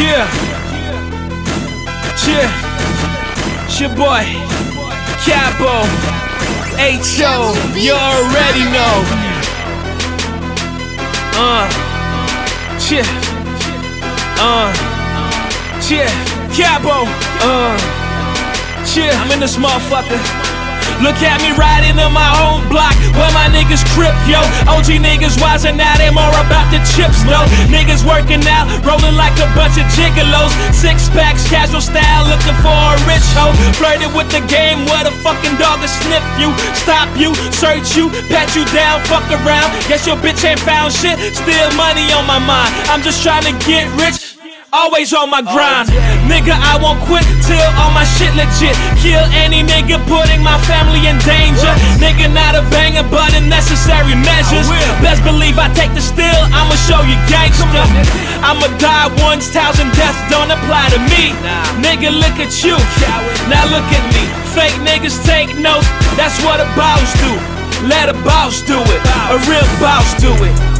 Yeah. Yeah. It's your boy, Capo. H.O. You already know. Uh. Yeah. Uh. Yeah. Capo. Uh. Yeah. I'm in this motherfucker. Look at me riding on my own block crip, yo. OG niggas wiser now, they more about the chips, though. Niggas working out, rolling like a bunch of gigolos. Six packs, casual style, looking for a rich hoe. Flirted with the game, what a fucking dog to sniff you, stop you, search you, pat you down, fuck around. Guess your bitch ain't found shit, still money on my mind. I'm just trying to get rich. Always on my grind. Nigga, I won't quit till all my shit legit. Kill any nigga putting my family in danger. Nigga, not a banger, but in necessary measures. Best believe I take the still, I'ma show you gangster. I'ma die once, thousand deaths don't apply to me. Nigga, look at you. Now look at me. Fake niggas take notes, that's what a boss do. Let a boss do it, a real boss do it.